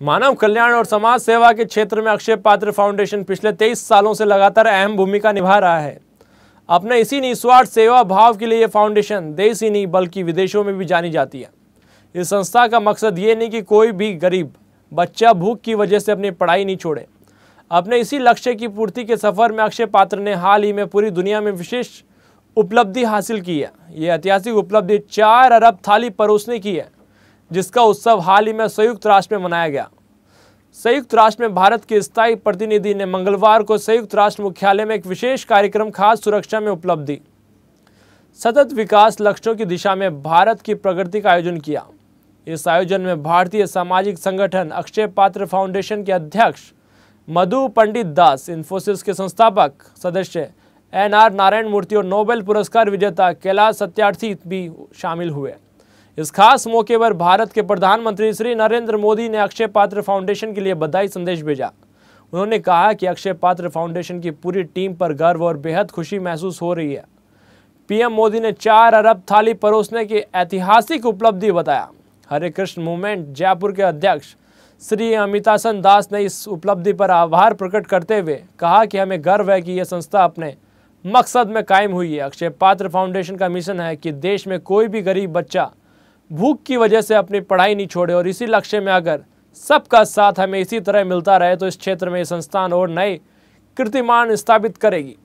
मानव कल्याण और समाज सेवा के क्षेत्र में अक्षय पात्र फाउंडेशन पिछले तेईस सालों से लगातार अहम भूमिका निभा रहा है। अपने इसी निस्वार्थ सेवा भाव के लिए ये फाउंडेशन देश ही नहीं, बल्कि विदेशों में भी जानी जाती है। इस संस्था का मकसद ये नहीं कि कोई भी गरीब, बच्चा भूख की वजह से अपनी पढ़ाई नहीं छोड़े। अपने इसी लक्ष्य की पूर्ति के सफ़र में अक्षय पात्र ने हाल ही में पूरी दुनिया में विशेष उपलब्धि हासिल की है। ये ऐतिहासिक उपलब्धि चार अरब थाली परोसने की है। जिसका उत्सव हाल ही में संयुक्त राष्ट्र में मनाया गया। संयुक्त राष्ट्र में भारत के स्थायी प्रतिनिधि ने मंगलवार को संयुक्त राष्ट्र मुख्यालय में एक विशेष कार्यक्रम खास सुरक्षा में उपलब्धि। सतत विकास लक्ष्यों की दिशा में भारत की प्रगति का आयोजन किया। इस आयोजन में भारतीय सामाजिक संगठन अक्षय पात्र फाउंडेशन के अध्यक्ष मधु पंडित दास, इन्फोसिस के संस्थापक सदस्य एन आर नारायण मूर्ति और नोबेल पुरस्कार विजेता कैलाश सत्यार्थी भी शामिल हुए। इस खास मौके पर भारत के प्रधानमंत्री श्री नरेंद्र मोदी ने अक्षय पात्र फाउंडेशन के लिए बधाई संदेश भेजा। उन्होंने कहा कि अक्षय पात्र फाउंडेशन की पूरी टीम पर गर्व और बेहद खुशी महसूस हो रही है। पीएम मोदी ने चार अरब थाली परोसने की ऐतिहासिक उपलब्धि बताया। हरे कृष्ण मूवमेंट जयपुर के अध्यक्ष श्री अमितासन दास ने इस उपलब्धि पर आभार प्रकट करते हुए कहा कि हमें गर्व है कि यह संस्था अपने मकसद में कायम हुई है। अक्षय पात्र फाउंडेशन का मिशन है कि देश में कोई भी गरीब बच्चा भूख की वजह से अपनी पढ़ाई नहीं छोड़े और इसी लक्ष्य में अगर सबका साथ हमें इसी तरह मिलता रहे तो इस क्षेत्र में संस्थान और नए कीर्तिमान स्थापित करेगी।